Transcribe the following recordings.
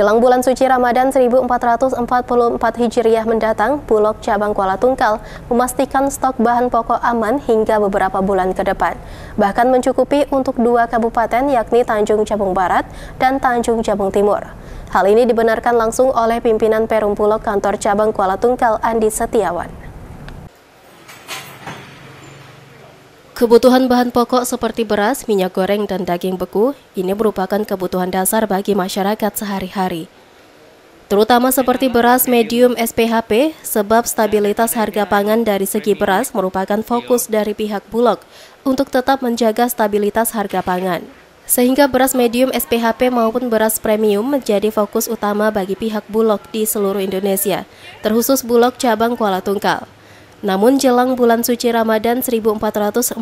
Jelang bulan suci Ramadan 1444 Hijriah mendatang, Bulog Cabang Kuala Tungkal memastikan stok bahan pokok aman hingga beberapa bulan ke depan. Bahkan mencukupi untuk dua kabupaten yakni Tanjung Jabung Barat dan Tanjung Jabung Timur. Hal ini dibenarkan langsung oleh pimpinan Perum Bulog Kantor Cabang Kuala Tungkal Andi Setiawan. Kebutuhan bahan pokok seperti beras, minyak goreng, dan daging beku ini merupakan kebutuhan dasar bagi masyarakat sehari-hari. Terutama seperti beras medium SPHP, sebab stabilitas harga pangan dari segi beras merupakan fokus dari pihak Bulog untuk tetap menjaga stabilitas harga pangan. Sehingga beras medium SPHP maupun beras premium menjadi fokus utama bagi pihak Bulog di seluruh Indonesia, terkhusus Bulog cabang Kuala Tungkal. Namun jelang bulan suci Ramadan 1444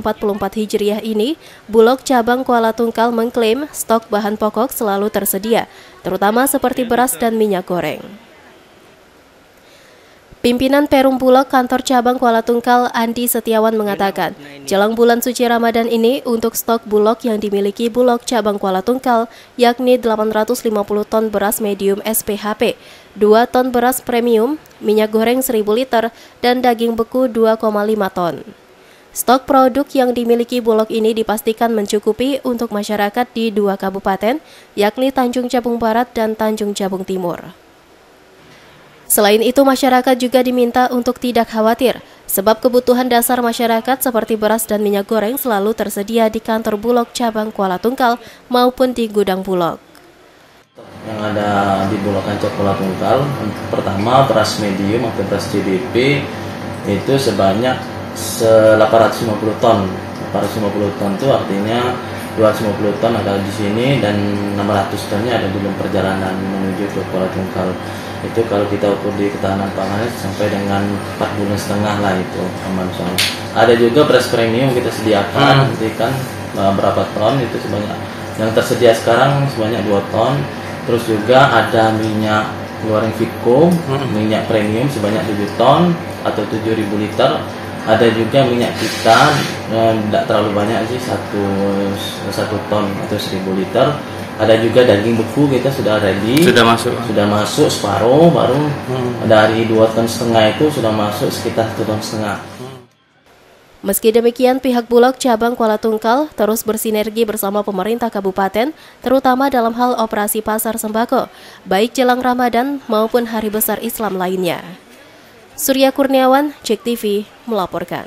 Hijriah ini, Bulog cabang Kuala Tungkal mengklaim stok bahan pokok selalu tersedia, terutama seperti beras dan minyak goreng. Pimpinan Perum Bulog Kantor Cabang Kuala Tungkal Andi Setiawan mengatakan, jelang bulan suci Ramadan ini untuk stok Bulog yang dimiliki Bulog Cabang Kuala Tungkal yakni 850 ton beras medium SPHP, 2 ton beras premium, minyak goreng 1000 liter, dan daging beku 2,5 ton. Stok produk yang dimiliki Bulog ini dipastikan mencukupi untuk masyarakat di dua kabupaten, yakni Tanjung Jabung Barat dan Tanjung Jabung Timur. Selain itu, masyarakat juga diminta untuk tidak khawatir, sebab kebutuhan dasar masyarakat seperti beras dan minyak goreng selalu tersedia di kantor Bulog cabang Kuala Tungkal maupun di gudang Bulog. Yang ada di Bulog Kancok Kuala Tungkal, pertama beras medium atau beras CDP itu sebanyak 850 ton. 850 ton itu artinya 250 ton ada di sini dan 600 tonnya ada di dalam perjalanan menuju ke Kuala Tungkal itu kalau kita ukur di ketahanan pangannya sampai dengan 4 bulan setengah lah itu aman soalnya ada juga beras premium kita sediakan hmm. nanti kan eh, berapa ton itu sebanyak. Yang tersedia sekarang sebanyak 2 ton. Terus juga ada minyak goreng Vico hmm. minyak premium sebanyak 7 ton atau 7000 liter ada juga minyak kita tidak eh, terlalu banyak sih satu satu ton atau seribu liter. Ada juga daging beku kita sudah ready. Sudah masuk. Sudah masuk separuh baru hmm. dari dua ton setengah itu sudah masuk sekitar satu ton setengah. Meski demikian, pihak Bulog cabang Kuala Tungkal terus bersinergi bersama pemerintah kabupaten, terutama dalam hal operasi pasar sembako, baik jelang Ramadan maupun hari besar Islam lainnya. Surya Kurniawan, Cek TV, melaporkan.